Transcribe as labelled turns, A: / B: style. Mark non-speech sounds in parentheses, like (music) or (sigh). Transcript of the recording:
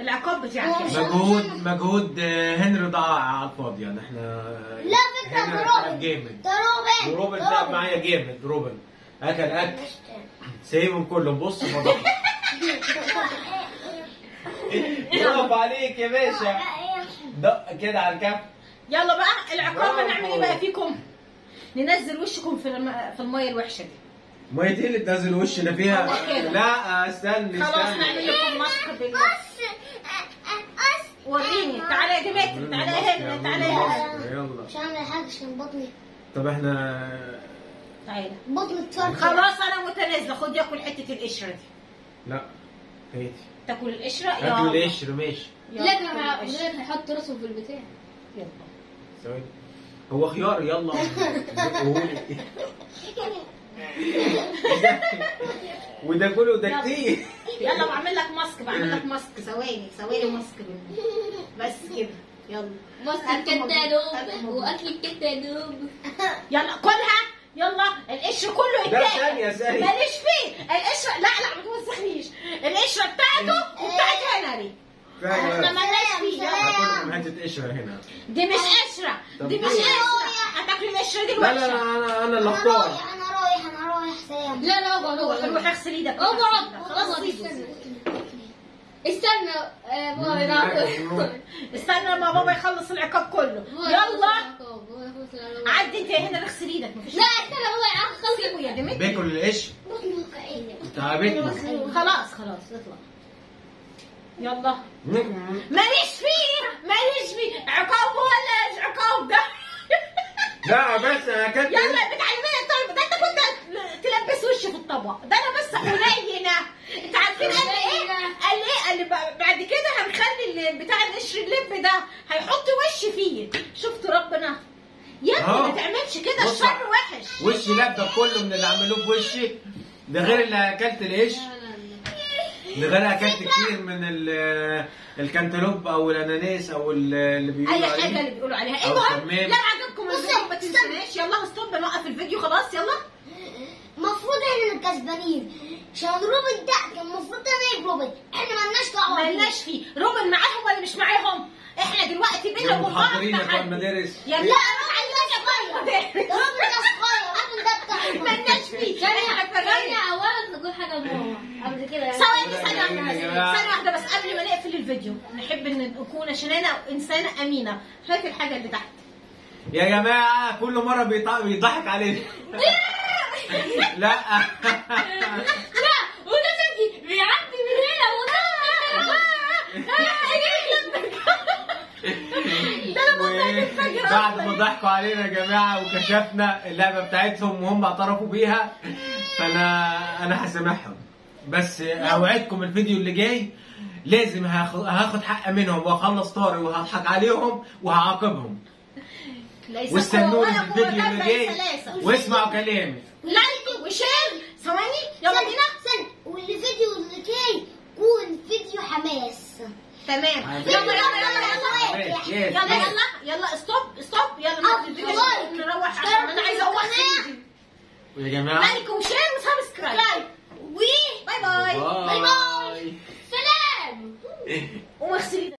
A: العقاب بتاعك شباب.
B: مجهود مجهود آه، هنري ضاع على الفاضي. يعني إحنا
C: لا فكرة
B: هنري
C: ده
B: تعب
C: روبن.
B: جامد.
C: ده روبن.
B: وروبن
C: ده
B: تعب
C: روبن.
B: معايا جامد روبن. أكل أكل. سايبهم كلهم. بص فضح برافو عليك يا باشا. دق كده على الكف.
A: يلا بقى العقاب. هنعمل إيه بقى فيكم؟ ننزل وشكم في الم... في المية الوحشة دي.
B: مية إيه اللي تنزل وشنا فيها؟
A: خلاص.
B: لا استني
A: خلاص
B: استني
A: نعمل لكم mask بال
C: بس بس
A: وريني. تعالى يا ديمتري تعالى هنا تعالى هنا
B: يلا.
C: مش هعمل حاجة عشان بطني.
B: طب إحنا
A: تعالى
C: بطني اتفرج
A: خلاص أنا متنازلة. خد ياكل حتة القشرة دي.
B: لا هاتي.
A: تاكل القشرة؟
B: اكل
A: يلا.
B: القشر ماشي.
D: لا. لا هيحط راسه في البتاع.
A: يلا.
B: ثواني. هو خيار يلا. (laughs) (laughs) وده كله ده. كتير.
A: يلا بعمل لك ماسك بعمل لك ماسك. ثواني ثواني ماسك. بس كده. يلا.
D: ماسك الكتالوب. وأكل الكتالوب (laughs)
A: يلا كلها. يلا القشر كله
B: ده
A: يتاكل.
B: ثانية ثانية.
A: ماليش فيه. القشره لا لا ما توسخنيش القشرة بتاعته وبتاعت هنري.
B: إحنا
A: مالناش فيه. يلا.
B: حتة قشرة هنا.
A: دي مش قشرة.
B: طب
A: دي مش؟ قشرة. هتاكلي القشرة دي
B: لا لا أنا أنا اللي اختار
C: رايح أنا رايح أنا رايح سلام
D: لا لا اقعد
A: روح
D: اقعد
A: روح أغسل إيدك.
D: اقعد
A: اقعد.
D: استنى. استنى. آه، بابا.
A: استنى لما بابا يخلص العقاب كله. يلا. عدي انت يا هنا اغسل إيدك. مفيش
D: لا استنى يخلص
A: سيبه يا ديمتري
B: باكل تعبتني
A: خلاص خلاص اطلع. يلا. ماليش فيه ماليش فيه. عقاب ولا عقاب ده؟
B: لا بس أنا اكلت
A: يلا بتعلميني الطريقة ده انت كنت تلبس الطبق ده أنا بس قليله أنت عارفين قال لي إيه قال لي إيه قال بعد كده هنخلي بتاع القشر اللب ده هيحط وشي فيه. شفت ربنا؟ يا ابني. ما تعملش كده. الشر وحش.
B: وشي لبده كله من اللي عملوه في وشي؟ ده غير اللي أكلت القشر ده غير أكلت كتير من ال- الكنتالوب أو الأناناس أو ال- اللي بيقولوا
A: أي
B: حاجة
A: اللي بيقولوا عليها. المهم. لو عجبكم الفيديو ما تنسوناش يلا ستوب نوقف الفيديو خلاص يلا.
C: المفروض إحنا الكسبانين. عشان روبن ده كان المفروض أنا روبن. إحنا مالناش دعوه.
A: مالناش فيه. روبن معاهم ولا مش معاهم؟ إحنا دلوقتي بينا وبين بعض
B: يا. المدارس
A: يا
C: لا روبن ده صغير. (laughs) روبن ده صغير. روبن ده بتاع (laughs)
A: مالناش فيه.
D: ثانية
A: إحنا
D: اولا نقول حاجة لماما قبل كده.
A: ثواني ثانية
B: يا
A: واحدة
B: جماعة.
A: ثانية واحدة بس. قبل ما نقفل الفيديو نحب إن نكون عشان أنا إنسانة امينة هات الحاجة اللي تحت؟
B: يا جماعة كل مرة بيضحك علينا. (laughs) لا.
D: لا. وده شكلي بيعدي من هنا وده
B: بعد ما ضحكوا علينا يا جماعة وكشفنا اللعبة بتاعتهم وهم اعترفوا بيها فأنا أنا هسامحهم. بس أوعدكم الفيديو اللي جاي لازم هاخد حق منهم وأخلص طاري وهضحك عليهم وهعاقبهم.
A: واستنوا
B: في الفيديو اللي جاي واسمعوا كلامي.
A: like و share. ثواني. يلا. بينا
C: سن والفيديو اللي جاي يكون فيديو حماس.
A: تمام. يلا يلا يلا يلا. يلا يلا يلا. stop stop يلا نروح أنا
C: عايز
A: أروح ويا جماعة. like و
C: share
B: و subscribe.
A: و bye bye bye bye سلام. (laughs) ومغسلين.